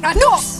¡Ganos! ¿Ah?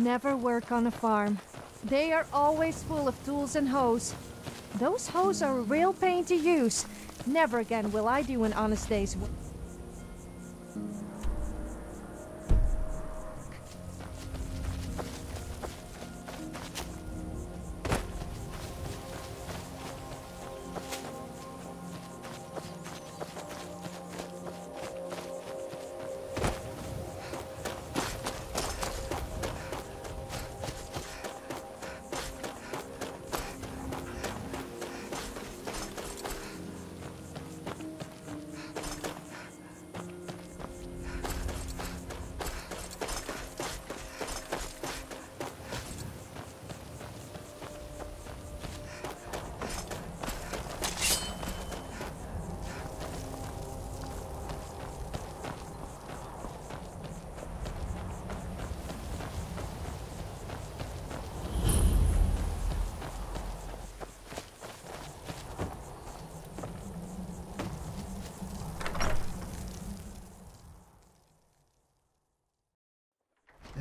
Never work on a farm. They are always full of tools and hoes. Those hoes are a real pain to use. Never again will I do an honest day's work.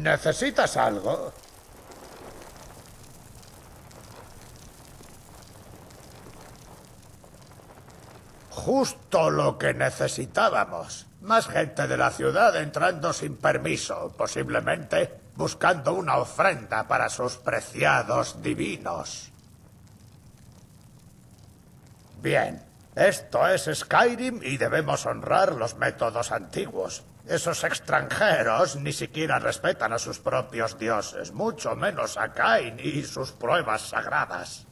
¿Necesitas algo? Justo lo que necesitábamos. Más gente de la ciudad entrando sin permiso, posiblemente buscando una ofrenda para sus preciados divinos. Bien, esto es Skyrim y debemos honrar los métodos antiguos. Esos extranjeros ni siquiera respetan a sus propios dioses, mucho menos a Cain y sus pruebas sagradas.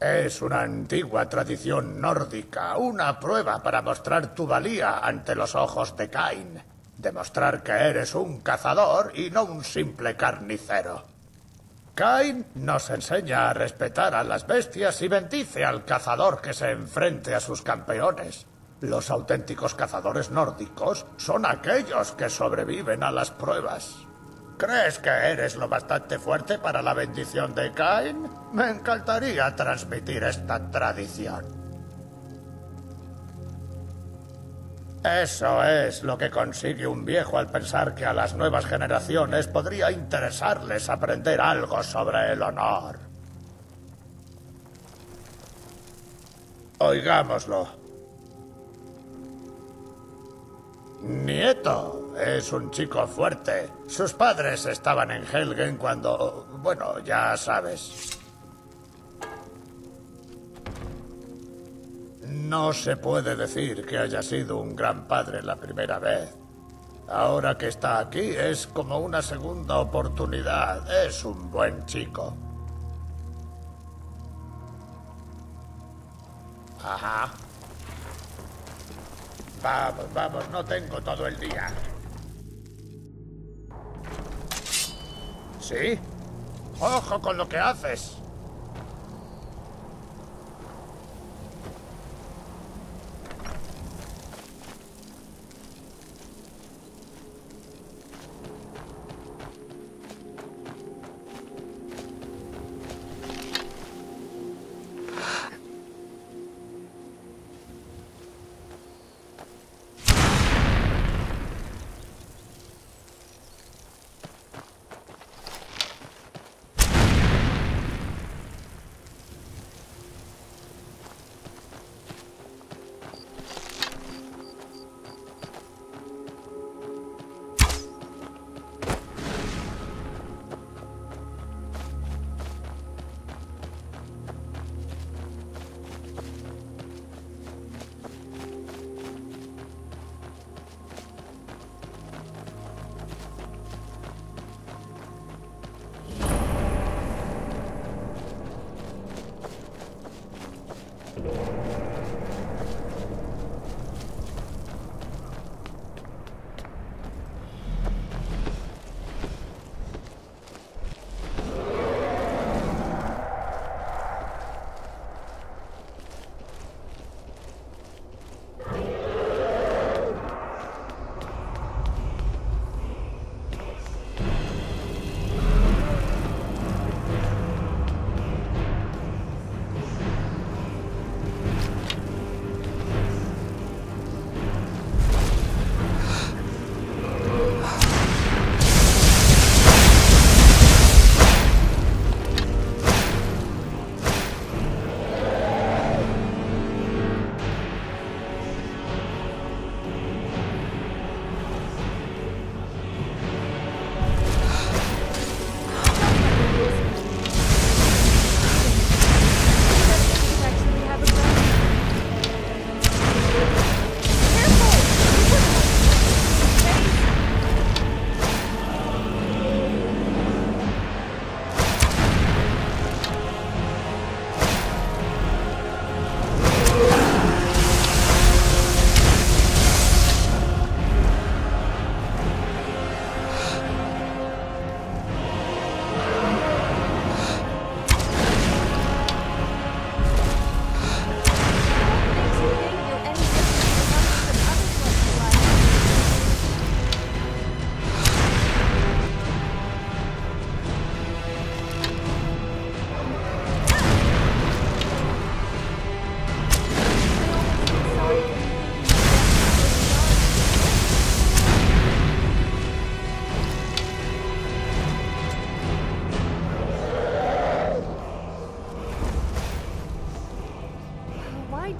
Es una antigua tradición nórdica, una prueba para mostrar tu valía ante los ojos de Cain. Demostrar que eres un cazador y no un simple carnicero. Cain nos enseña a respetar a las bestias y bendice al cazador que se enfrente a sus campeones. Los auténticos cazadores nórdicos son aquellos que sobreviven a las pruebas. ¿Crees que eres lo bastante fuerte para la bendición de Cain? Me encantaría transmitir esta tradición. Eso es lo que consigue un viejo al pensar que a las nuevas generaciones podría interesarles aprender algo sobre el honor. Oigámoslo. Nieto es un chico fuerte. Sus padres estaban en Helgen cuando... Bueno, ya sabes. No se puede decir que haya sido un gran padre la primera vez. Ahora que está aquí es como una segunda oportunidad. Es un buen chico. Ajá. Vamos, vamos, no tengo todo el día. ¿Sí? ¡Ojo con lo que haces!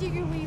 do your.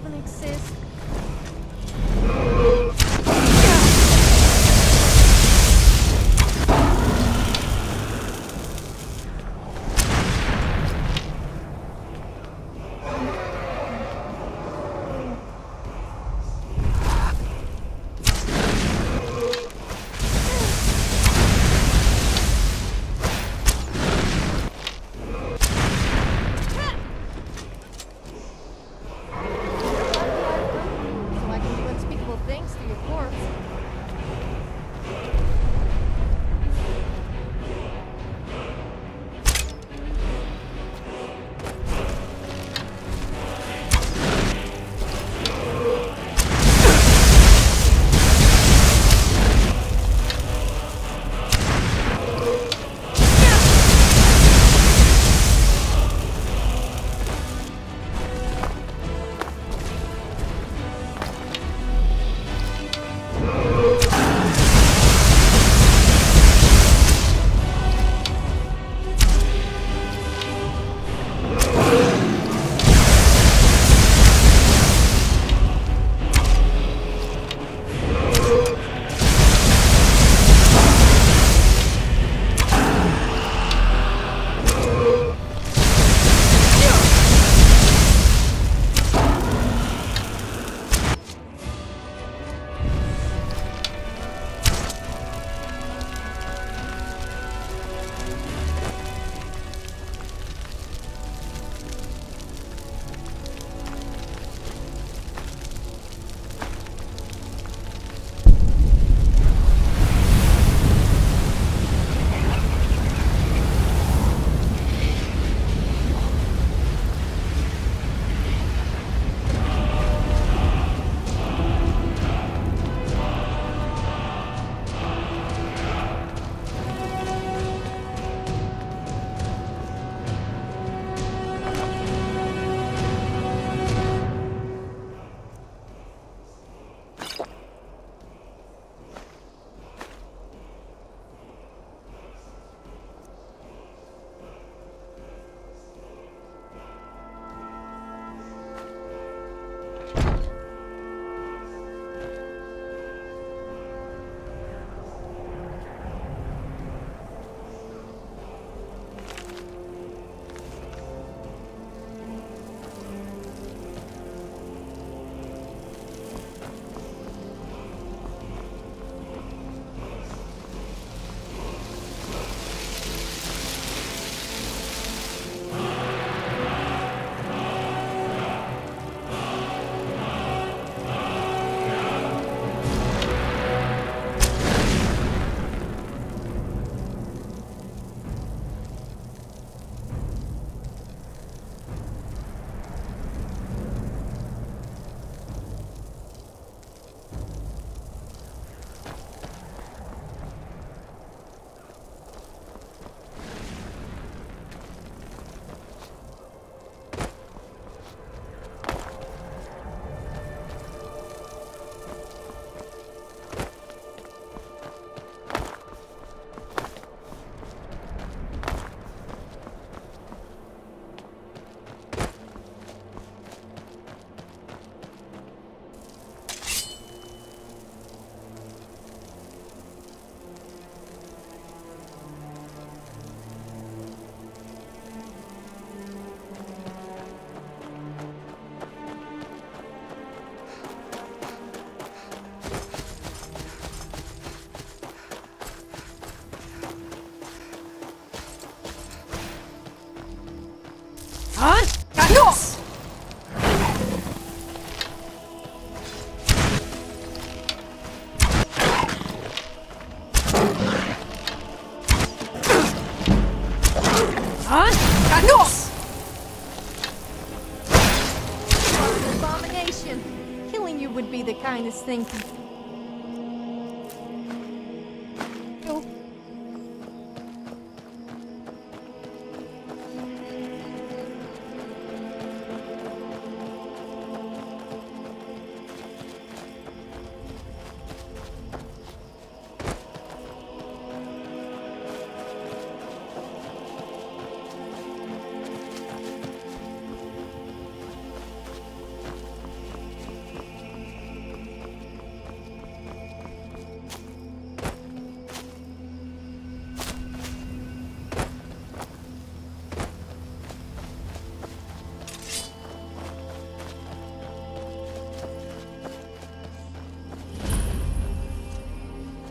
this thing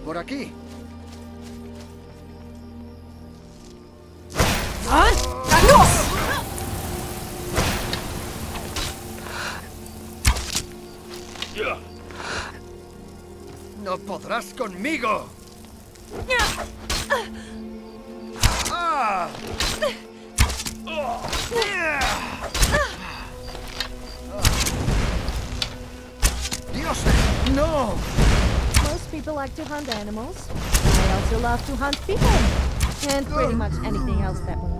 por aquí. ¿Ah? ¡No podrás conmigo! Like to hunt animals. I also love to hunt people. And pretty oh. much anything else that moves.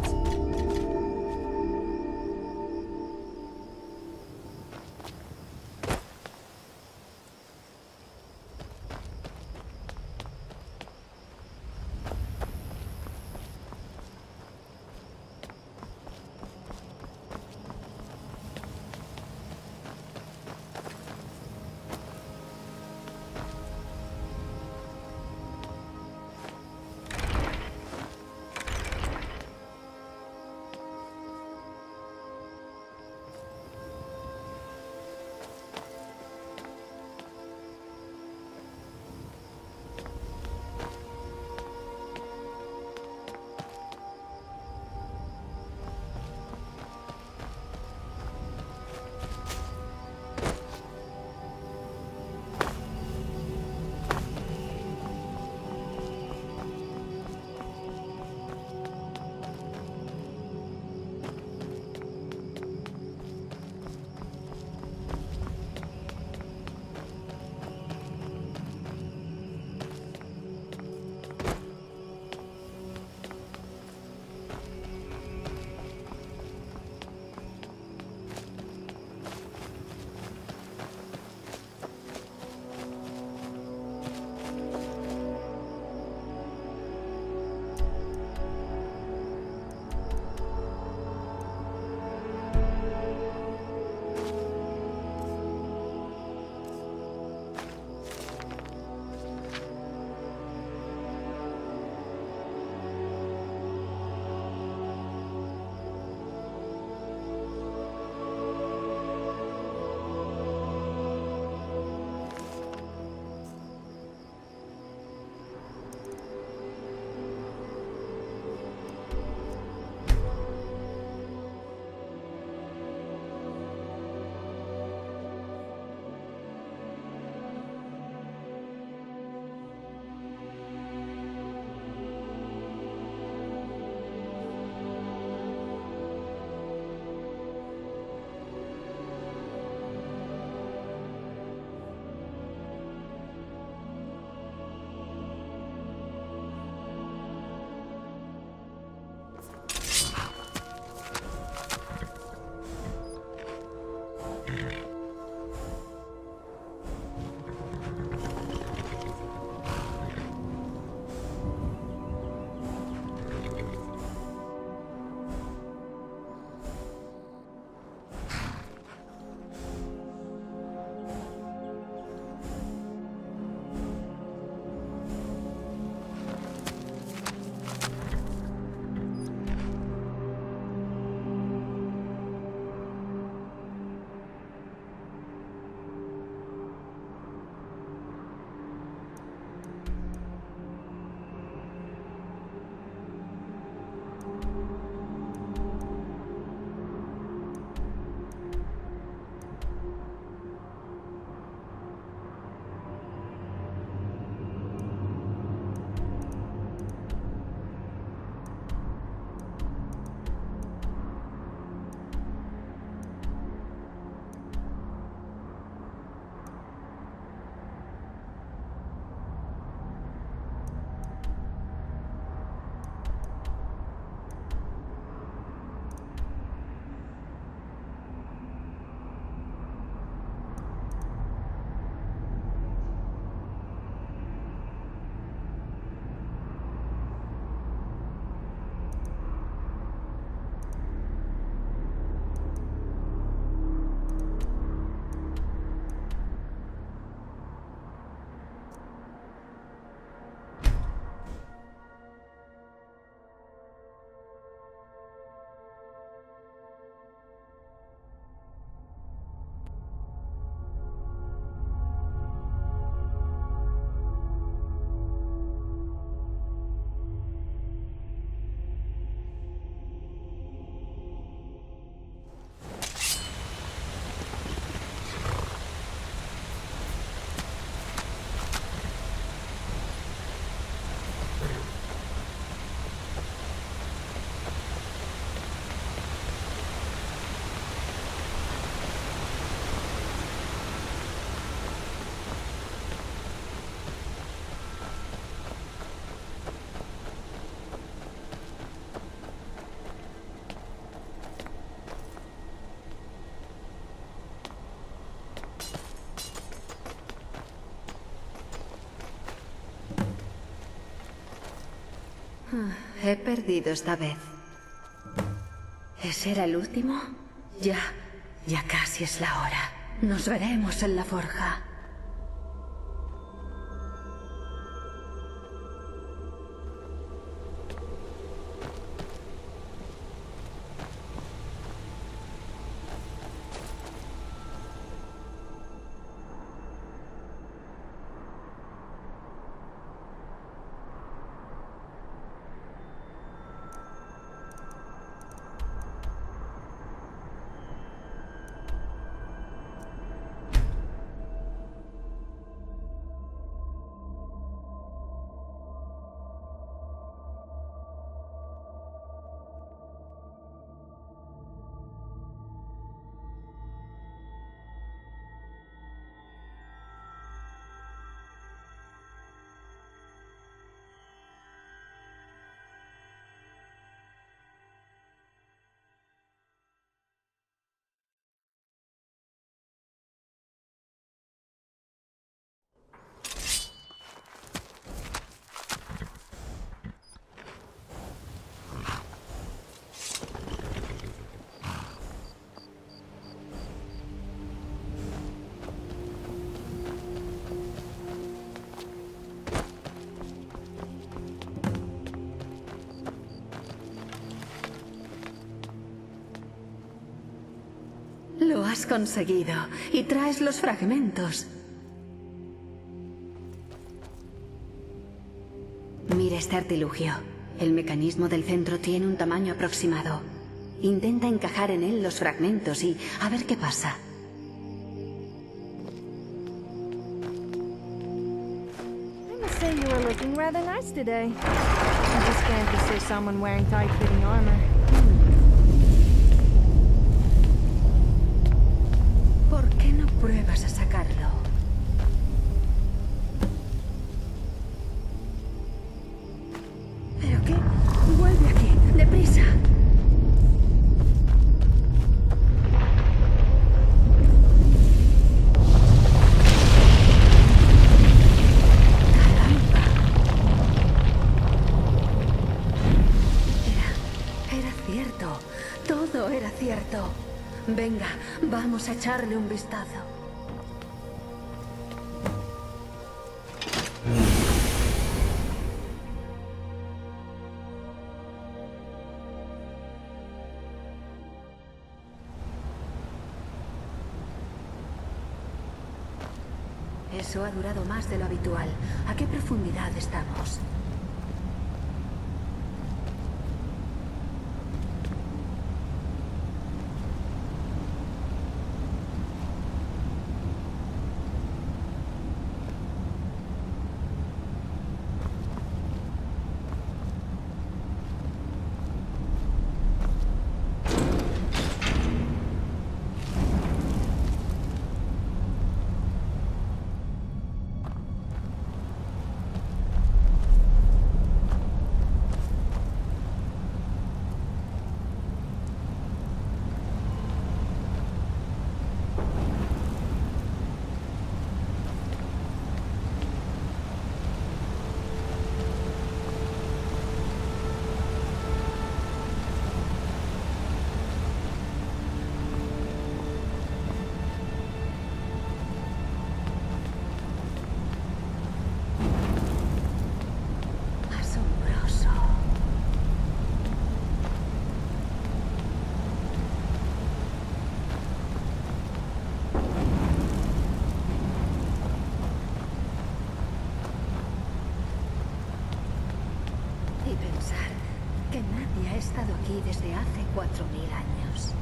He perdido esta vez. ¿Ese era el último? Ya, ya casi es la hora. Nos veremos en la forja. Conseguido. Y traes los fragmentos. Mira este artilugio. El mecanismo del centro tiene un tamaño aproximado. Intenta encajar en él los fragmentos y a ver qué pasa. I must say you were looking rather nice today. I just can't resist someone wearing tight-fitting armor. ¿Por qué no pruebas a sacarlo? Ha durado más de lo habitual. ¿A qué profundidad estamos? Estado aquí desde hace cuatro mil años.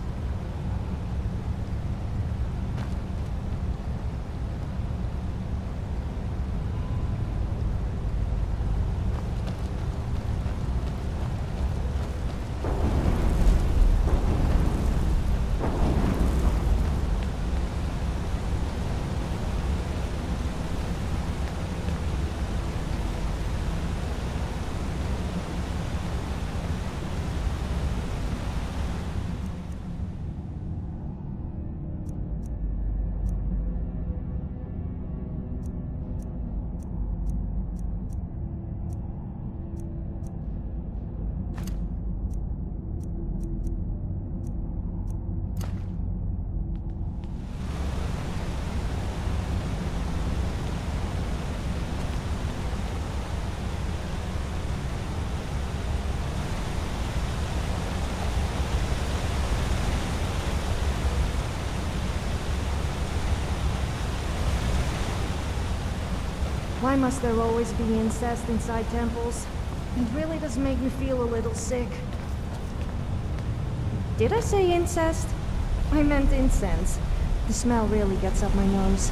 Why must there always be incest inside temples? It really does make me feel a little sick. Did I say incest? I meant incense. The smell really gets up my nose.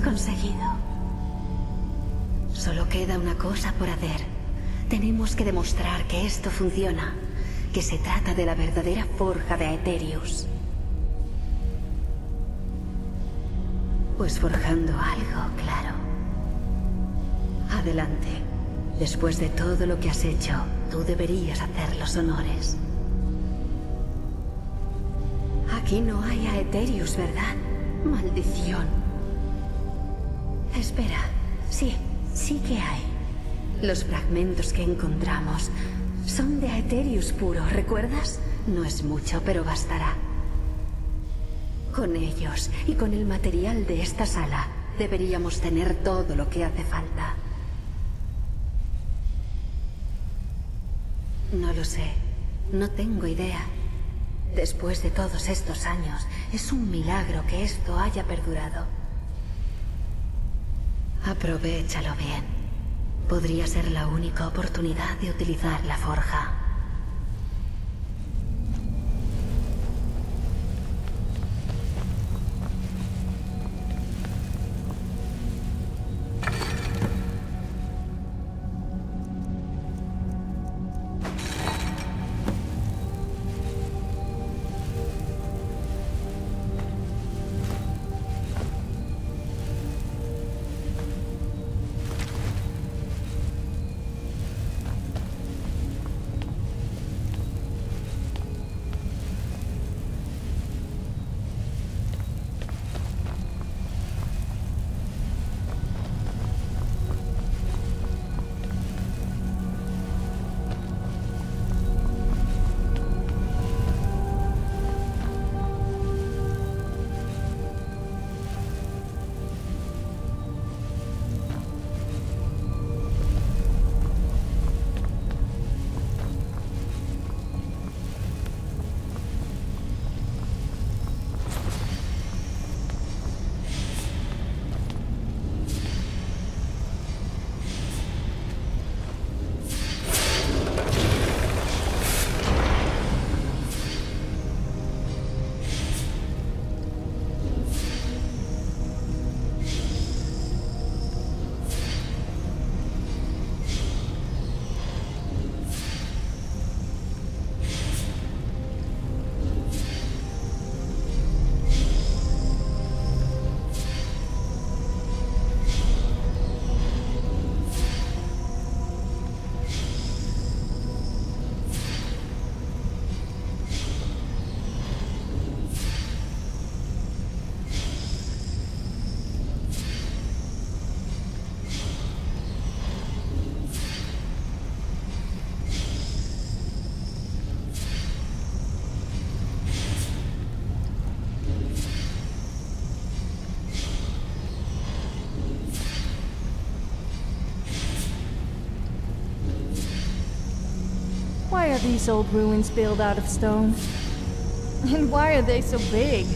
Conseguido. Solo queda una cosa por hacer. Tenemos que demostrar que esto funciona, que se trata de la verdadera forja de Aetherius. Pues forjando algo, claro. Adelante. Después de todo lo que has hecho, tú deberías hacer los honores. Aquí no hay Aetherius, ¿verdad? Maldición. Espera. Sí, sí que hay. Los fragmentos que encontramos son de Aetherius puro, ¿recuerdas? No es mucho, pero bastará. Con ellos y con el material de esta sala, deberíamos tener todo lo que hace falta. No lo sé. No tengo idea. Después de todos estos años, es un milagro que esto haya perdurado. Aprovechalo bien. Podría ser la única oportunidad de utilizar la forja. These old ruins built out of stone? And why are they so big?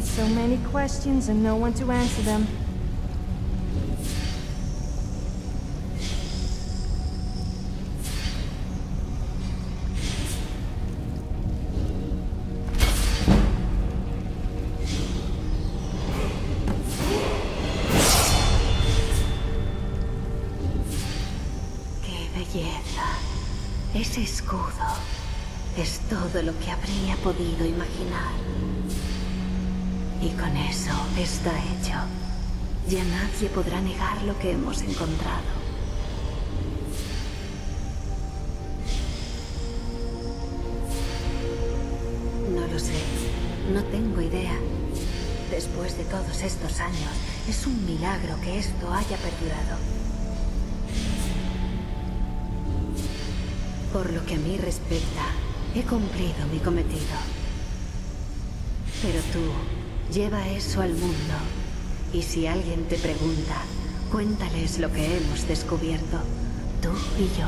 So many questions and no one to answer them. Podido imaginar. Y con eso está hecho. Ya nadie podrá negar lo que hemos encontrado. No lo sé. No tengo idea. Después de todos estos años, es un milagro que esto haya perdurado. Por lo que a mí respecta, he cumplido mi cometido. Pero tú, lleva eso al mundo Y si alguien te pregunta, cuéntales lo que hemos descubierto, tú y yo.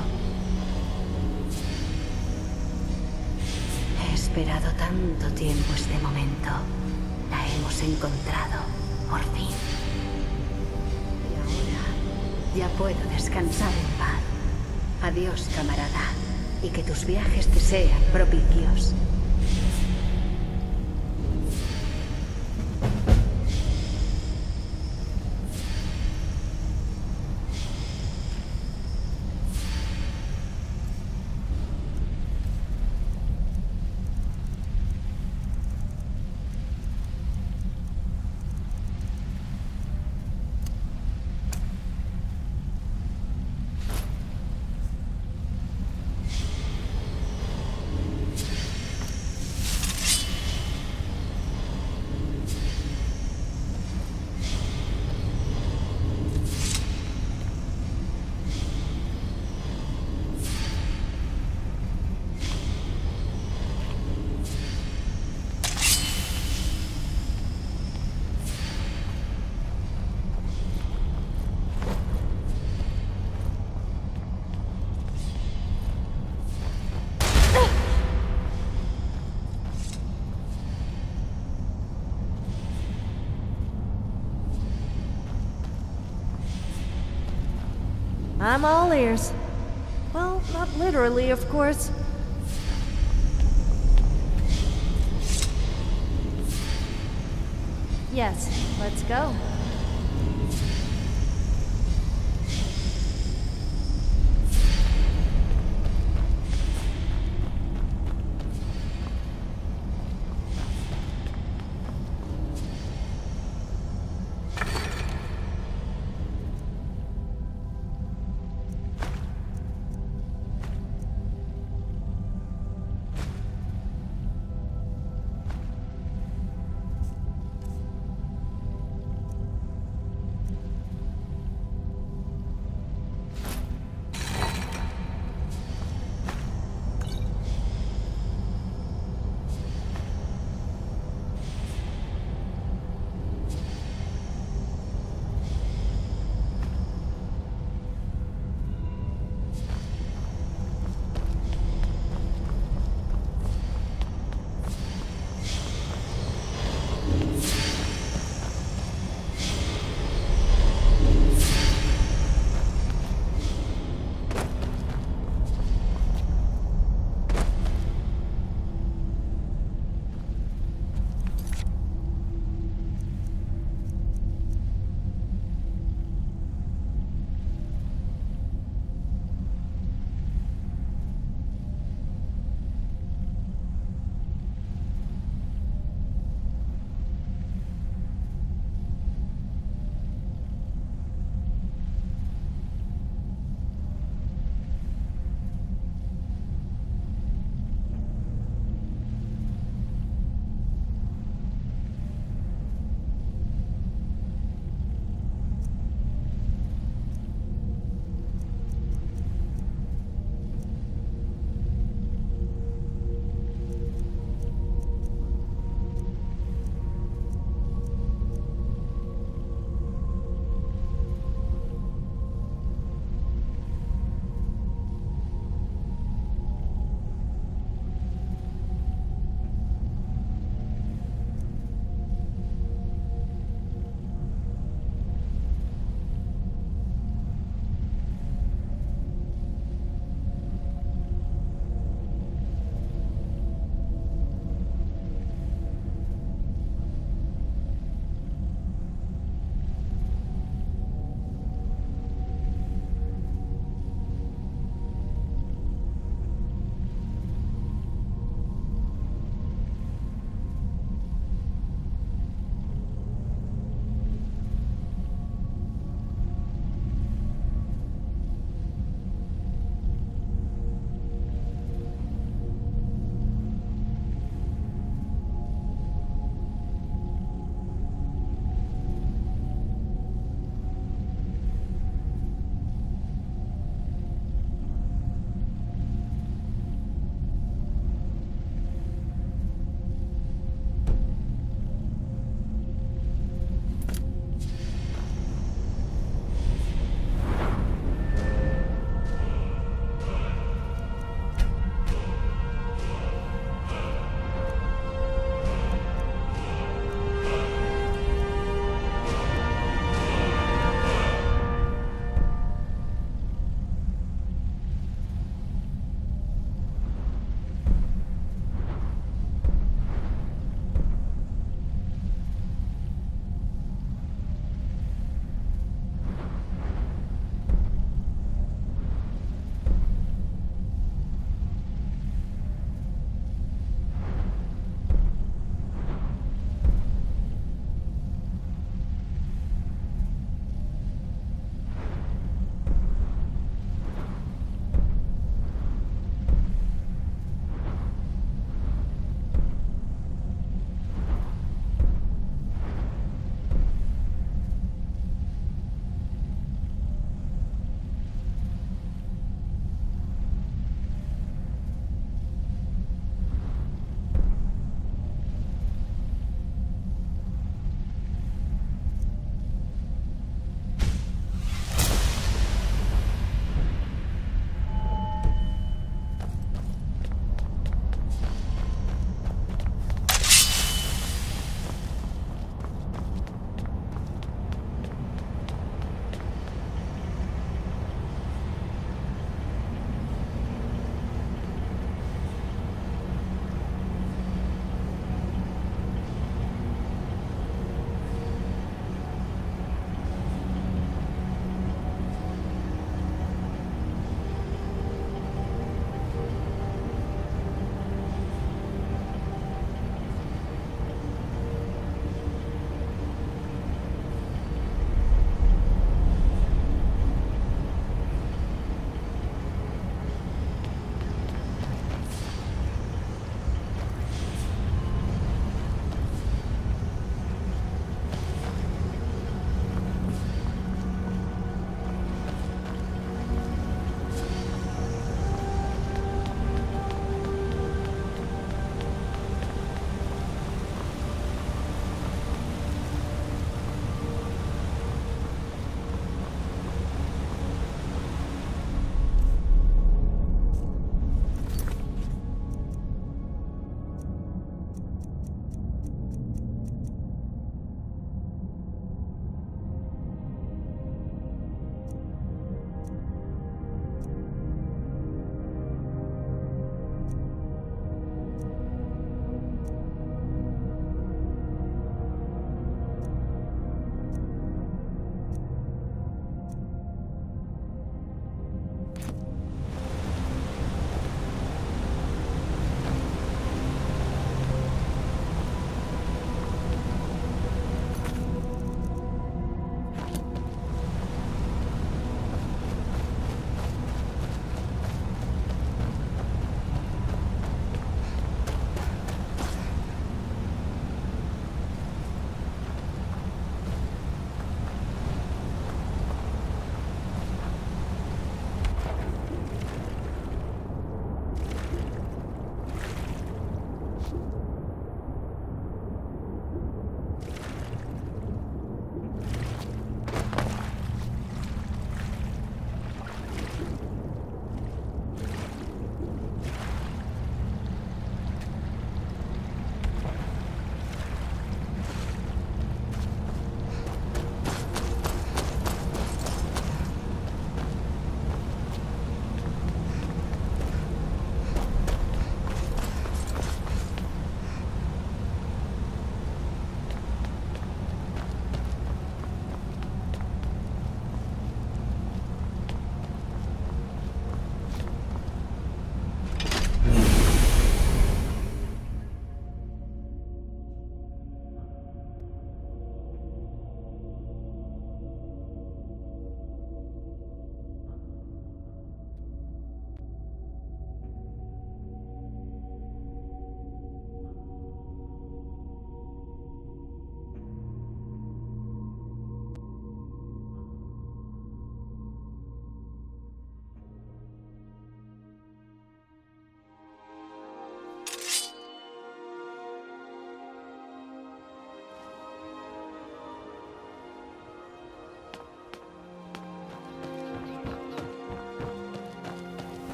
He esperado tanto tiempo este momento. La hemos encontrado, por fin. Y ahora ya puedo descansar en paz. Adiós, camarada. Y que tus viajes te sean propicios. I'm all ears. Well, not literally, of course. Yes, let's go.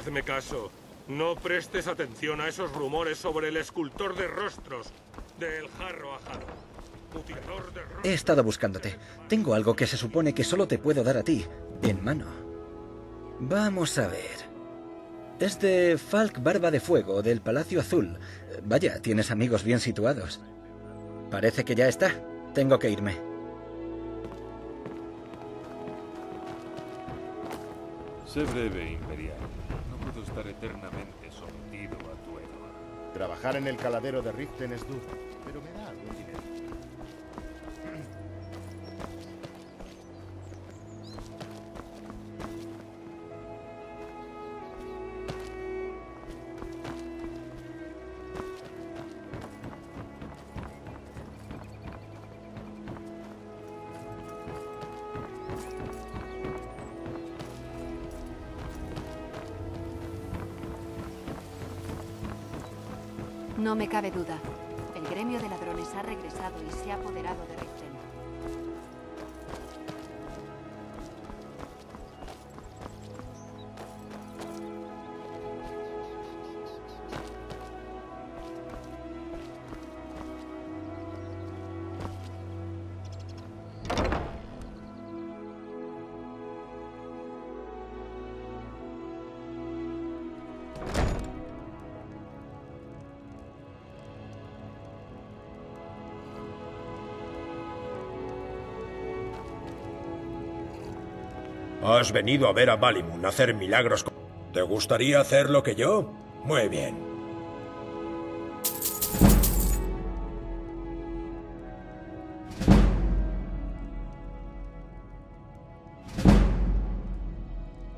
Hazme caso. No prestes atención a esos rumores sobre el escultor de rostros del jarro a jarro. Mutilador de rostros. He estado buscándote. Tengo algo que se supone que solo te puedo dar a ti, en mano. Vamos a ver. Es de Falk Barba de Fuego, del Palacio Azul. Vaya, tienes amigos bien situados. Parece que ya está. Tengo que irme. Sé breve, Imperial. Estar eternamente sometido a tu ego. Trabajar en el caladero de Richten es duro, cabe duda. Has venido a ver a Balimun hacer milagros. con- ¿Te gustaría hacer lo que yo? Muy bien.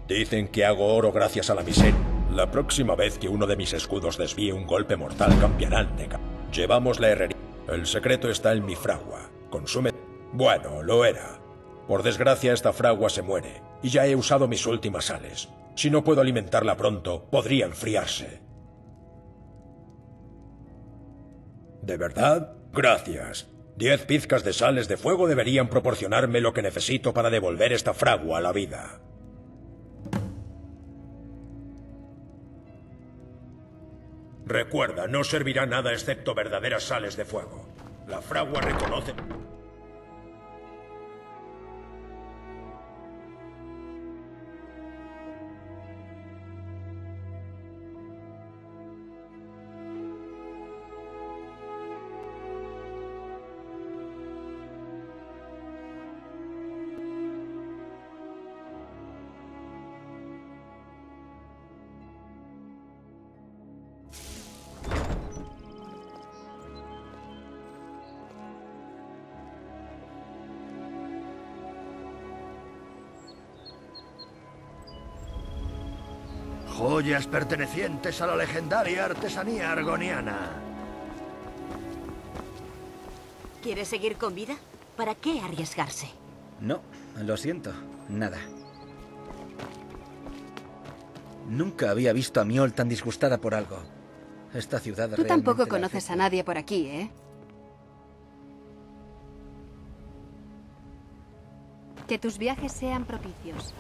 Dicen que hago oro gracias a la miseria. La próxima vez que uno de mis escudos desvíe un golpe mortal cambiarán de Llevamos la herrería. El secreto está en mi fragua. Consume... Bueno, lo era. Por desgracia esta fragua se muere, y ya he usado mis últimas sales. Si no puedo alimentarla pronto, podría enfriarse. ¿De verdad? Gracias. Diez pizcas de sales de fuego deberían proporcionarme lo que necesito para devolver esta fragua a la vida. Recuerda, no servirá nada excepto verdaderas sales de fuego. La fragua reconoce... Joyas pertenecientes a la legendaria artesanía argoniana. ¿Quiere seguir con vida? ¿Para qué arriesgarse? No, lo siento. Nada. Nunca había visto a Miol tan disgustada por algo. Esta ciudad Tú realmente tampoco conoces a nadie por aquí, ¿eh? Que tus viajes sean propicios.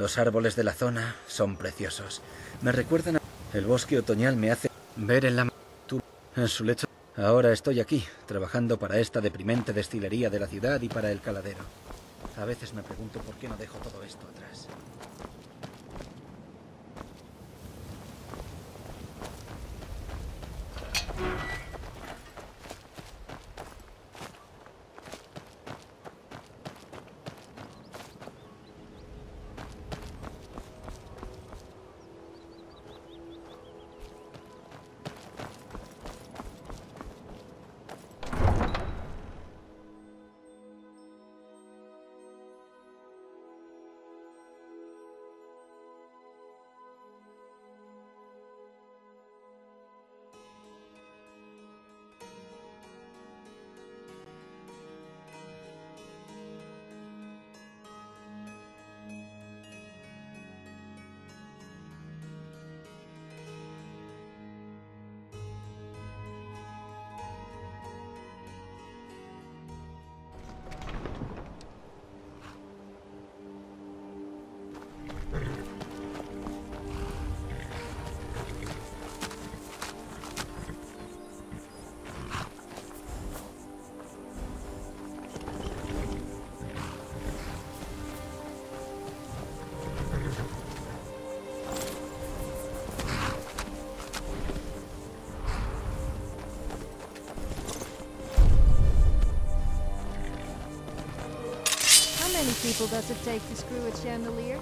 Los árboles de la zona son preciosos. Me recuerdan a... El bosque otoñal me hace ver en la... Tú, en su lecho. Ahora estoy aquí, trabajando para esta deprimente destilería de la ciudad y para el caladero. A veces me pregunto por qué no dejo todo esto atrás. People does it take to screw a chandelier?